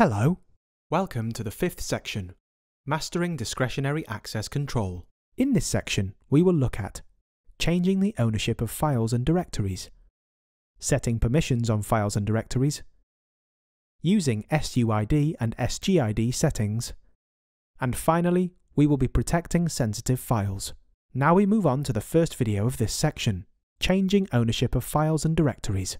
Hello. Welcome to the fifth section, Mastering Discretionary Access Control. In this section, we will look at changing the ownership of files and directories, setting permissions on files and directories, using SUID and SGID settings, and finally, we will be protecting sensitive files. Now we move on to the first video of this section, changing ownership of files and directories.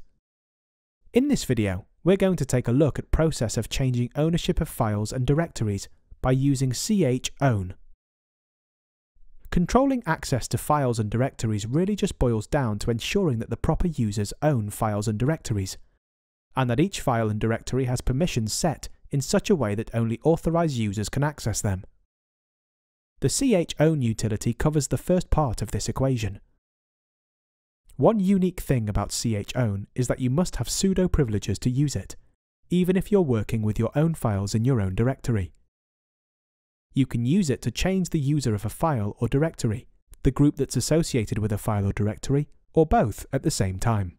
In this video, we're going to take a look at process of changing ownership of files and directories by using chown. Controlling access to files and directories really just boils down to ensuring that the proper users own files and directories, and that each file and directory has permissions set in such a way that only authorized users can access them. The chown utility covers the first part of this equation. One unique thing about chown is that you must have sudo privileges to use it, even if you're working with your own files in your own directory. You can use it to change the user of a file or directory, the group that's associated with a file or directory, or both at the same time.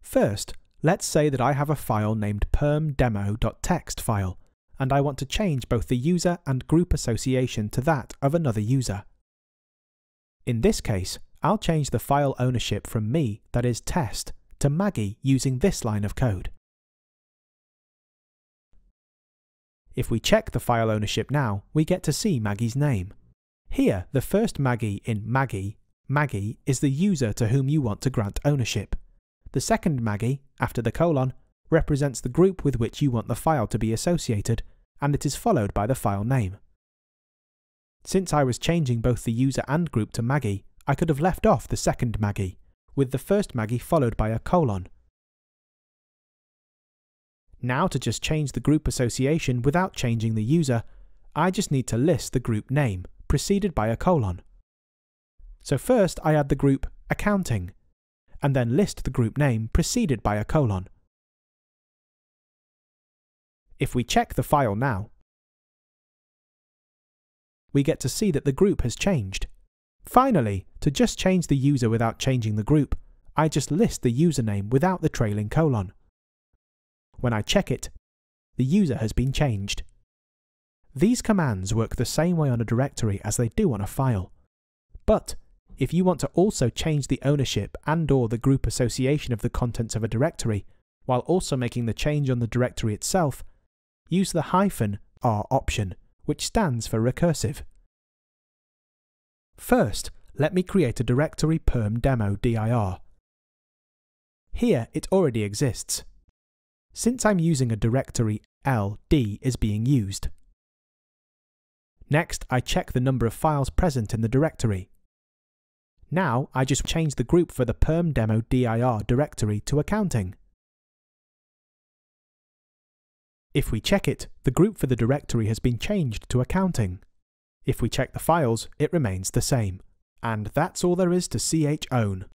First, let's say that I have a file named permdemo.txt file, and I want to change both the user and group association to that of another user. In this case, I'll change the file ownership from me, that is test, to Maggie using this line of code. If we check the file ownership now, we get to see Maggie's name. Here, the first Maggie in Maggie, Maggie is the user to whom you want to grant ownership. The second Maggie, after the colon, represents the group with which you want the file to be associated, and it is followed by the file name. Since I was changing both the user and group to Maggie, I could have left off the second Maggie, with the first Maggie followed by a colon. Now to just change the group association without changing the user, I just need to list the group name, preceded by a colon. So first I add the group accounting, and then list the group name preceded by a colon. If we check the file now, we get to see that the group has changed. Finally, to just change the user without changing the group, I just list the username without the trailing colon. When I check it, the user has been changed. These commands work the same way on a directory as they do on a file. But if you want to also change the ownership and or the group association of the contents of a directory, while also making the change on the directory itself, use the hyphen r option, which stands for recursive. First, let me create a directory perm demo dir. Here it already exists. Since I'm using a directory ld is being used. Next, I check the number of files present in the directory. Now, I just change the group for the perm demo dir directory to accounting. If we check it, the group for the directory has been changed to accounting. If we check the files, it remains the same. And that's all there is to chown.